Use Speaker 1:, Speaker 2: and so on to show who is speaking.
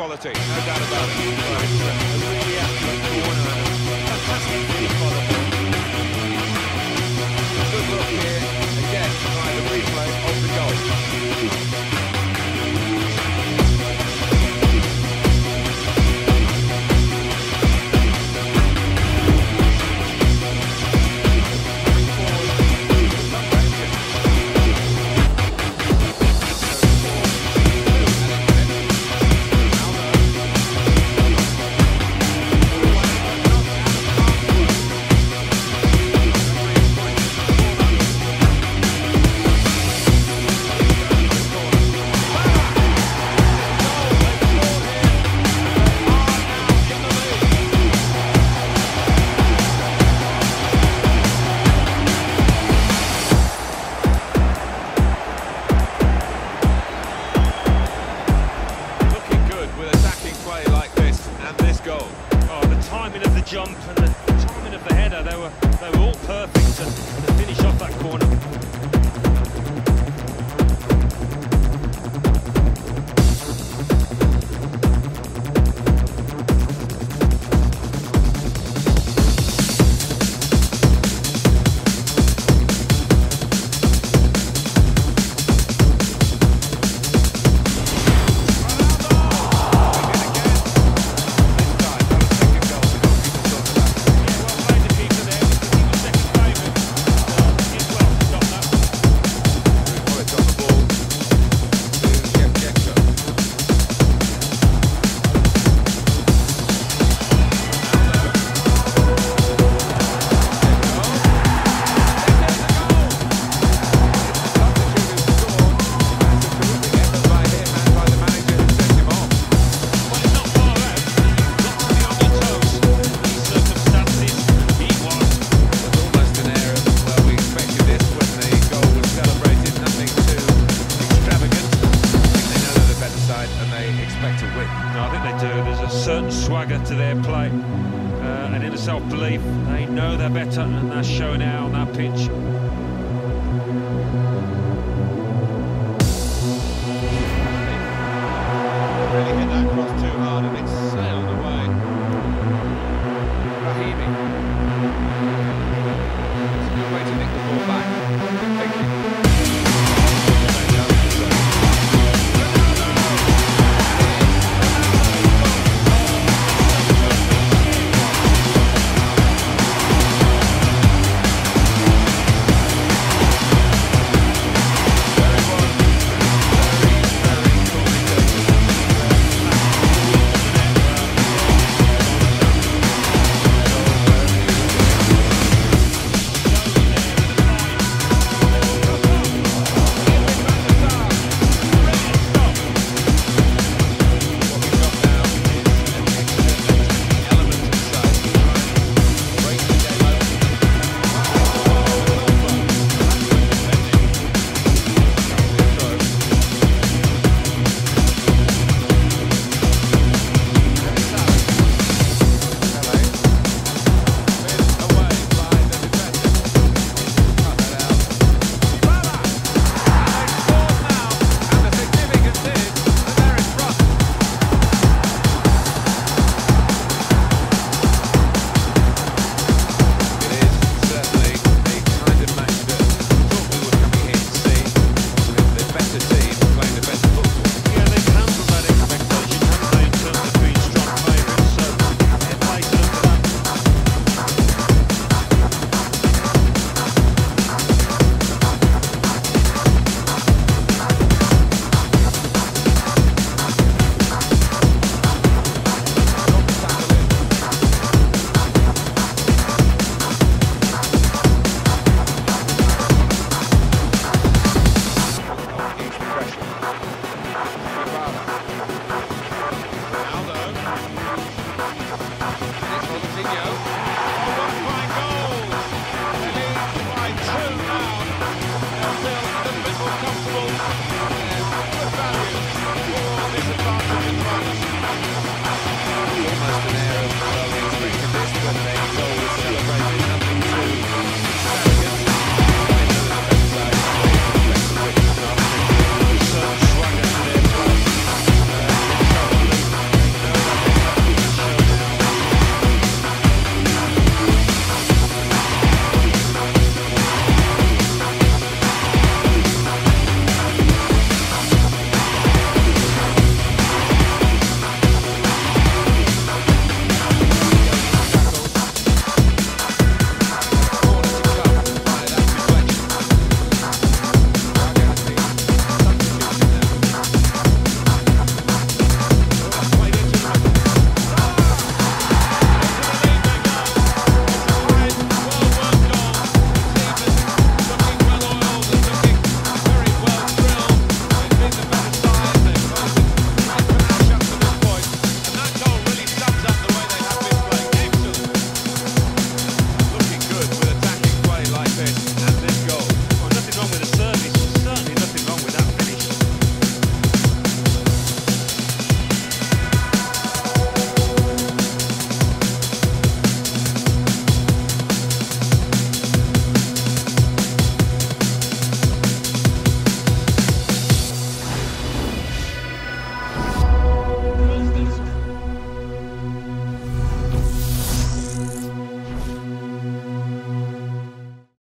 Speaker 1: quality, no doubt about it.
Speaker 2: timing of the jump and the timing of the header, they were, they were all perfect to, to finish off that corner.
Speaker 1: expect to win.
Speaker 2: No, I think they do. There's a certain swagger to their play uh, and inner self-belief. They know they're better and they're showing out on that pitch.